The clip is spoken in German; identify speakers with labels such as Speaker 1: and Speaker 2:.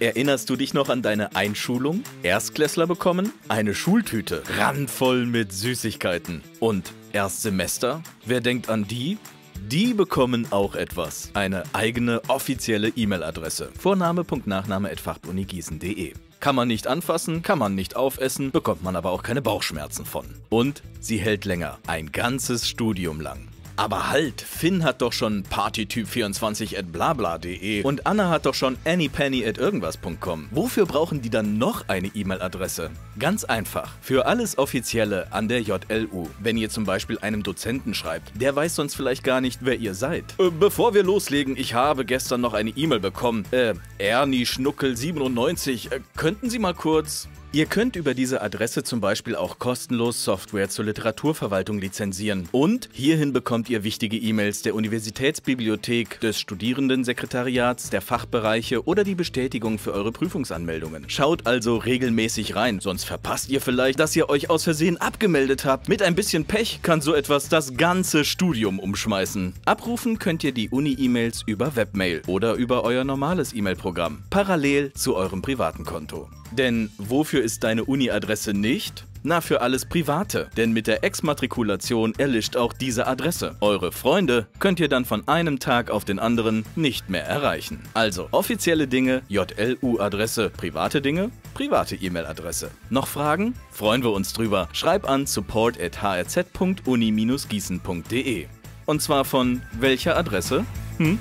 Speaker 1: Erinnerst du dich noch an deine Einschulung? Erstklässler bekommen? Eine Schultüte, randvoll mit Süßigkeiten. Und Erstsemester? Wer denkt an die? Die bekommen auch etwas. Eine eigene offizielle E-Mail-Adresse. Vorname.nachname.fachbunigießen.de kann man nicht anfassen, kann man nicht aufessen, bekommt man aber auch keine Bauchschmerzen von. Und sie hält länger, ein ganzes Studium lang. Aber halt, Finn hat doch schon partytyp24 at blabla.de und Anna hat doch schon anypenny at irgendwas.com. Wofür brauchen die dann noch eine E-Mail-Adresse? Ganz einfach. Für alles Offizielle an der JLU. Wenn ihr zum Beispiel einem Dozenten schreibt, der weiß sonst vielleicht gar nicht, wer ihr seid. Äh, bevor wir loslegen, ich habe gestern noch eine E-Mail bekommen. Äh, Ernie Schnuckel 97, äh, könnten Sie mal kurz... Ihr könnt über diese Adresse zum Beispiel auch kostenlos Software zur Literaturverwaltung lizenzieren. Und hierhin bekommt ihr wichtige E-Mails der Universitätsbibliothek, des Studierendensekretariats, der Fachbereiche oder die Bestätigung für eure Prüfungsanmeldungen. Schaut also regelmäßig rein, sonst verpasst ihr vielleicht, dass ihr euch aus Versehen abgemeldet habt. Mit ein bisschen Pech kann so etwas das ganze Studium umschmeißen. Abrufen könnt ihr die Uni-E-Mails über Webmail oder über euer normales E-Mail-Programm, parallel zu eurem privaten Konto. Denn wofür ist deine Uni-Adresse nicht? Na, für alles Private. Denn mit der Exmatrikulation erlischt auch diese Adresse. Eure Freunde könnt ihr dann von einem Tag auf den anderen nicht mehr erreichen. Also offizielle Dinge, JLU-Adresse, private Dinge, private E-Mail-Adresse. Noch Fragen? Freuen wir uns drüber. Schreib an support.hrz.uni-gießen.de. Und zwar von welcher Adresse? Hm?